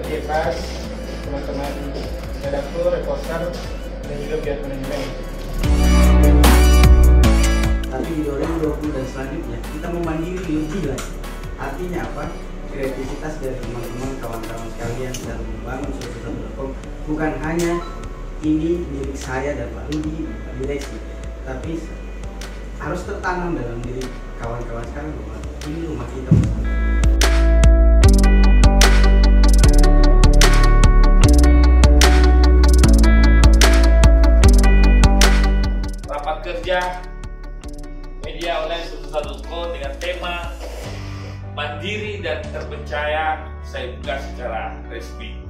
ketipas teman-teman redaktur, reporter dan juga biar menunjukkan Tapi di 2020 dan selanjutnya kita memandiri di uji. Artinya apa? Kreativitas dari teman-teman kawan-kawan sekalian dan membangun suatu platform bukan hanya ini milik saya dan Pak Rudi, Pak Direksi, tapi harus tertanam dalam diri kawan-kawan sekalian. bahwa ini rumah kita bersama. Kerja media online susu dengan tema mandiri dan terpercaya saya buka secara resmi.